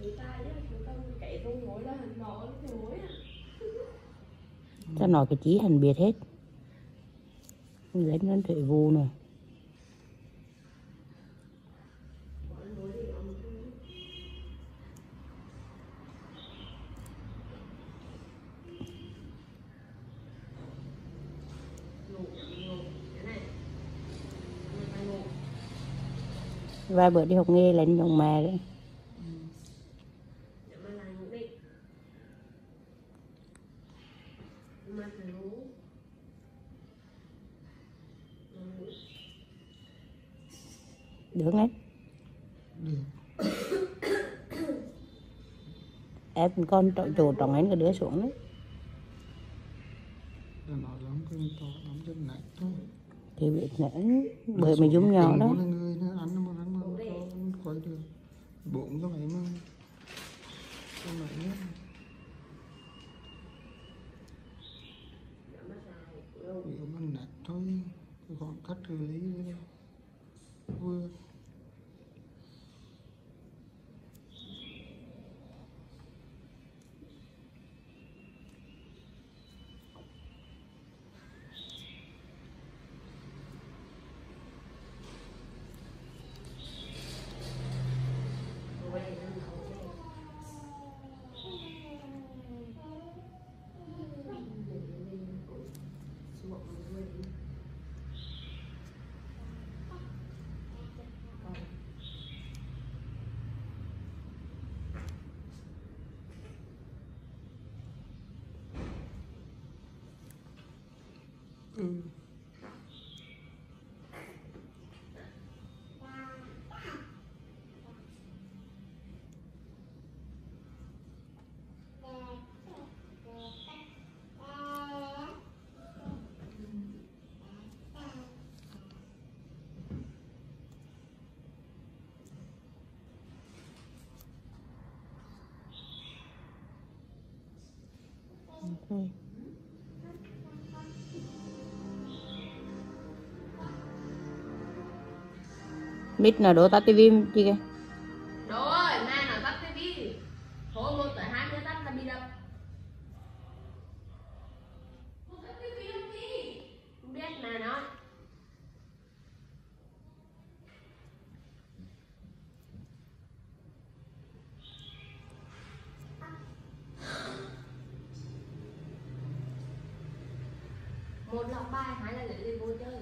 cái ta nói cái chí thành biệt hết. Lấy lên thể vụ này vài bữa đi học nghề lên dòng mẹ đấy. Ngủ được hết. Em con chỗ chỗ trọng anh cái đứa xuống đấy. Thì biết nữa bởi mình dung nhỏ đó Mỗi người nó ăn nó một ăn một cho ăn khỏi được bụng cho mày mà cho mày nhé Biểu mình nặng thôi gọn còn cách xử lý nữa vừa ừ. thôi mít nào đổ tắt tivi chi kìa? Rồi nay là tắt tivi? Thôi một tới hai đứa tắt là bị đập. Tắt tivi? Không biết nói. Một lọc bài hai là lấy lên vô chơi.